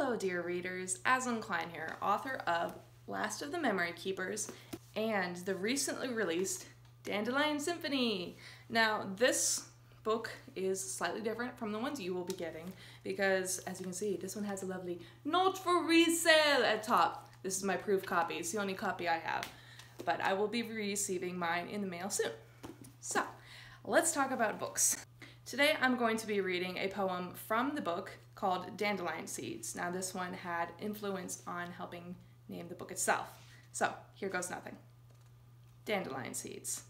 Hello, dear readers. Azelyn Klein here, author of Last of the Memory Keepers and the recently released Dandelion Symphony. Now, this book is slightly different from the ones you will be getting because, as you can see, this one has a lovely not for resale at top. This is my proof copy. It's the only copy I have, but I will be receiving mine in the mail soon. So, let's talk about books. Today I'm going to be reading a poem from the book called Dandelion Seeds. Now this one had influence on helping name the book itself. So here goes nothing. Dandelion Seeds.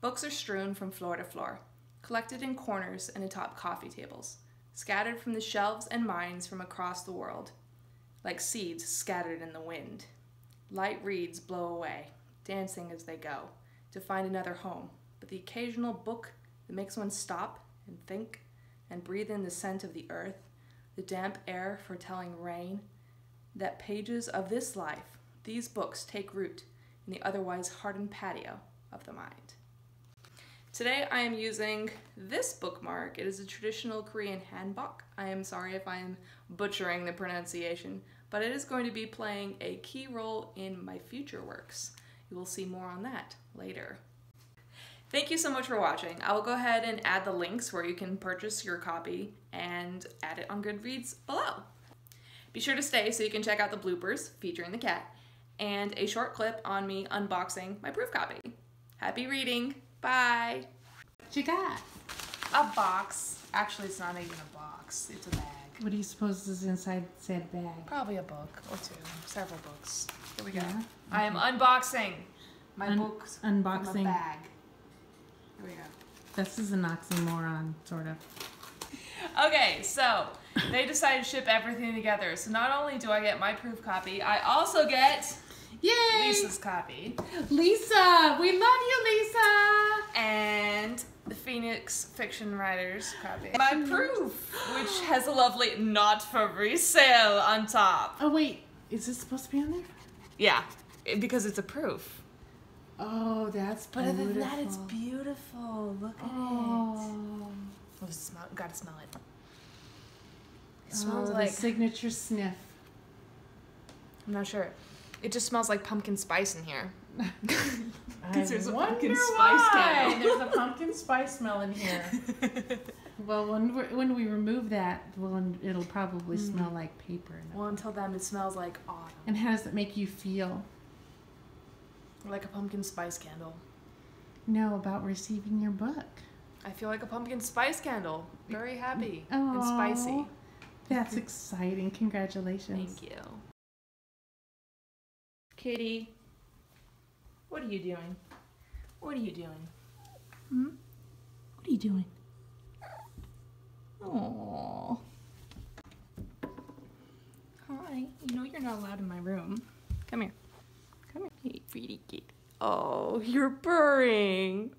Books are strewn from floor to floor, collected in corners and atop coffee tables, scattered from the shelves and minds from across the world, like seeds scattered in the wind. Light reeds blow away, dancing as they go, to find another home, but the occasional book that makes one stop and think and breathe in the scent of the earth, the damp air foretelling rain, that pages of this life, these books take root in the otherwise hardened patio of the mind. Today I am using this bookmark. It is a traditional Korean hanbok. I am sorry if I am butchering the pronunciation, but it is going to be playing a key role in my future works. You will see more on that later. Thank you so much for watching. I will go ahead and add the links where you can purchase your copy and add it on Goodreads below. Be sure to stay so you can check out the bloopers featuring the cat and a short clip on me unboxing my proof copy. Happy reading. Bye. What you got? A box. Actually, it's not even a box. It's a bag. What do you suppose is inside said bag? Probably a book or two. Several books. Here we go. Yeah? I am unboxing my Un- books unboxing. bag. Here we go. This is an oxymoron, sort of. Okay, so they decided to ship everything together. So not only do I get my proof copy, I also get Yay! Lisa's copy Lisa! We love you, Lisa! and the Phoenix Fiction Writers copy. My mm-hmm. proof, which has a lovely not for resale on top. Oh, wait. Is this supposed to be on there? Yeah, because it's a proof. Oh, that's But beautiful. other than that, it's beautiful. Look at it. Oh. Oh, smell, gotta smell it. It Oh, smells the like signature sniff. I'm not sure. It just smells like pumpkin spice in here. I there's a wonder pumpkin spice why. There's a pumpkin spice smell in here. Well, when we when we remove that, well, it'll probably Mm. smell like paper. well, until then, it smells like autumn, And how does it make you feel? Like a pumpkin spice candle. No, about receiving your book. I feel like a pumpkin spice candle. Very happy and spicy. That's exciting. Congratulations. Thank you. Kitty, what are you doing? What are you doing? Hmm? What are you doing? Aww. Hi. You know you're not allowed in my room. Come here. Pretty kid. Oh, you're purring.